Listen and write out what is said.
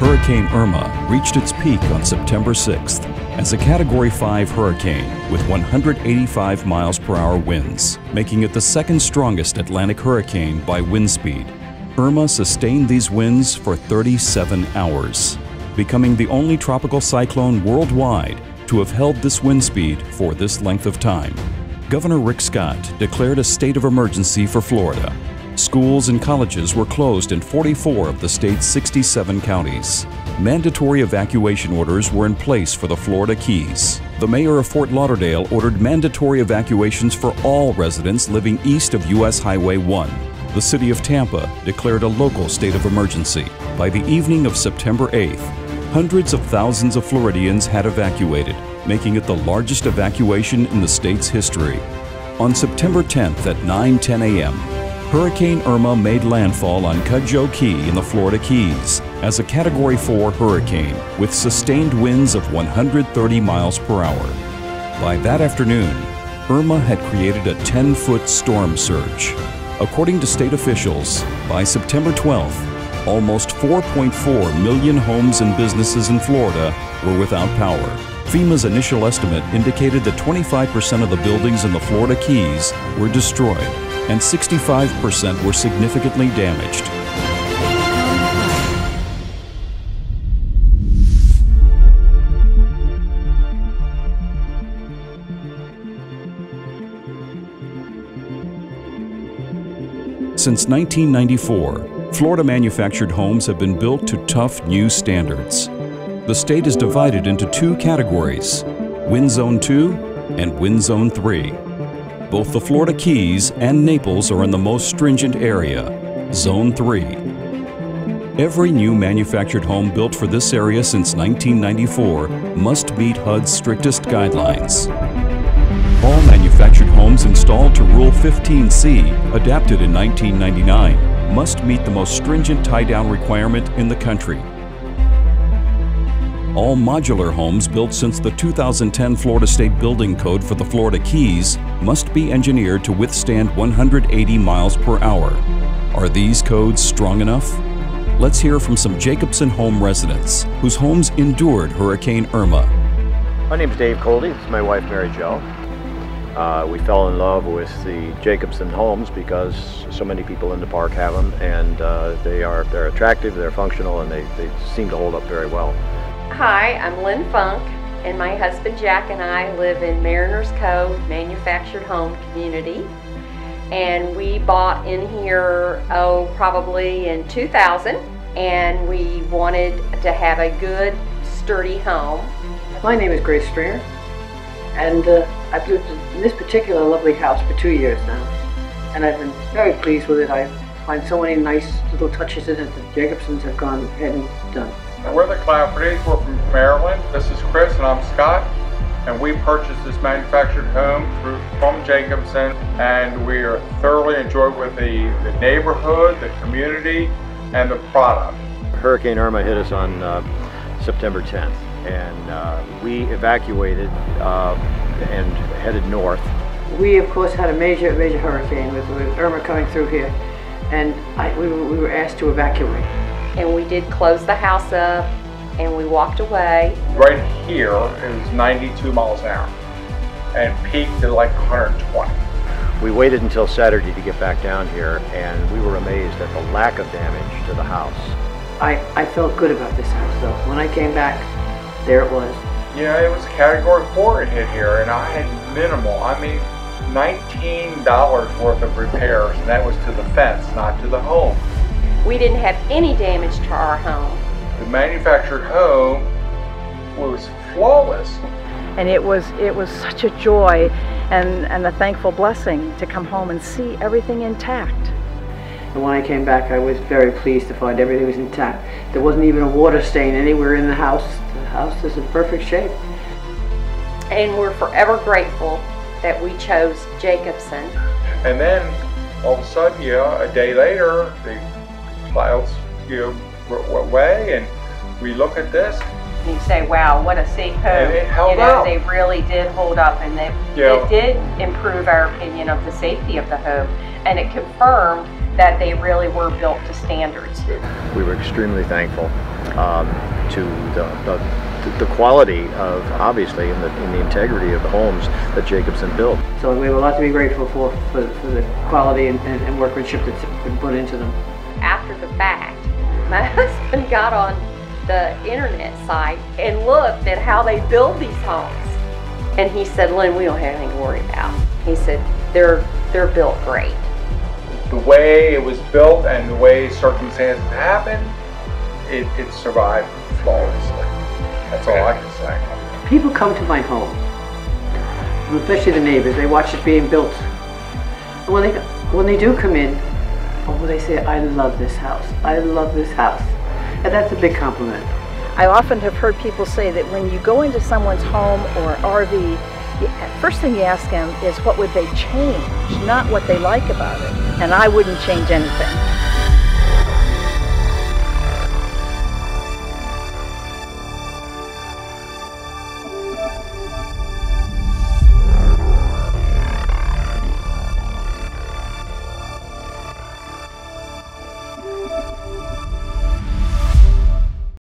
Hurricane Irma reached its peak on September 6th as a Category 5 hurricane with 185 miles per hour winds, making it the second strongest Atlantic hurricane by wind speed. Irma sustained these winds for 37 hours, becoming the only tropical cyclone worldwide to have held this wind speed for this length of time. Governor Rick Scott declared a state of emergency for Florida. Schools and colleges were closed in 44 of the state's 67 counties. Mandatory evacuation orders were in place for the Florida Keys. The mayor of Fort Lauderdale ordered mandatory evacuations for all residents living east of U.S. Highway 1. The city of Tampa declared a local state of emergency. By the evening of September 8th, hundreds of thousands of Floridians had evacuated, making it the largest evacuation in the state's history. On September 10th at 9:10 a.m., Hurricane Irma made landfall on Cudjoe Key in the Florida Keys as a Category 4 hurricane with sustained winds of 130 miles per hour. By that afternoon, Irma had created a 10-foot storm surge. According to state officials, by September 12th, almost 4.4 million homes and businesses in Florida were without power. FEMA's initial estimate indicated that 25% of the buildings in the Florida Keys were destroyed and 65% were significantly damaged. Since 1994, Florida manufactured homes have been built to tough new standards. The state is divided into two categories, Wind Zone 2 and Wind Zone 3. Both the Florida Keys and Naples are in the most stringent area, Zone 3. Every new manufactured home built for this area since 1994 must meet HUD's strictest guidelines. All manufactured homes installed to Rule 15C, adapted in 1999, must meet the most stringent tie-down requirement in the country. All modular homes built since the 2010 Florida State Building Code for the Florida Keys must be engineered to withstand 180 miles per hour. Are these codes strong enough? Let's hear from some Jacobsen home residents whose homes endured Hurricane Irma. My name is Dave Coldy. Is my wife, Mary Jo. Uh, we fell in love with the Jacobsen homes because so many people in the park have them, and uh, they are they're attractive, they're functional, and they, they seem to hold up very well. Hi, I'm Lynn Funk, and my husband Jack and I live in Mariners Cove Manufactured Home Community. And we bought in here, oh, probably in 2000, and we wanted to have a good, sturdy home. My name is Grace Stringer, and uh, I've lived in this particular lovely house for two years now, and I've been very pleased with it. I find so many nice little touches in it that Jacobsens have gone ahead and done. We're the Claffertys. We're from Maryland. This is Chris and I'm Scott. And we purchased this manufactured home through from Jacobsen and we are thoroughly enjoyed with the, the neighborhood, the community, and the product. Hurricane Irma hit us on uh, September 10th and uh, we evacuated uh, and headed north. We of course had a major, major hurricane with, with Irma coming through here and I, we, we were asked to evacuate and we did close the house up and we walked away. Right here is 92 miles an hour and peaked at like 120. We waited until Saturday to get back down here and we were amazed at the lack of damage to the house. I, I felt good about this house though. When I came back, there it was. Yeah, it was category four it hit here and I had minimal, I mean $19 worth of repairs and that was to the fence, not to the home. We didn't have any damage to our home. The manufactured home was flawless. And it was it was such a joy and, and a thankful blessing to come home and see everything intact. And when I came back I was very pleased to find everything was intact. There wasn't even a water stain anywhere in the house. The house is in perfect shape. And we're forever grateful that we chose Jacobsen. And then all of a sudden, yeah, a day later, the clouds you know, away and we look at this. And you say, wow, what a safe home. And it held you know, up. they really did hold up and they, Yeah. it did improve our opinion of the safety of the home. And it confirmed that they really were built to standards. We were extremely thankful. um, to the, the, the quality of, obviously, in the, in the integrity of the homes that Jacobsen built. So we have a lot to be grateful for, for, for the quality and, and, and workmanship that's been put into them. After the fact, my husband got on the internet site and looked at how they build these homes. And he said, Lynn, we don't have anything to worry about. He said, they're, they're built great. The way it was built and the way circumstances happened, it, it survived flawlessly. That's all I can say. People come to my home, especially the neighbors. They watch it being built. And when they when they do come in, oh, they say, "I love this house. I love this house," and that's a big compliment. I often have heard people say that when you go into someone's home or RV, the first thing you ask them is what would they change, not what they like about it. And I wouldn't change anything.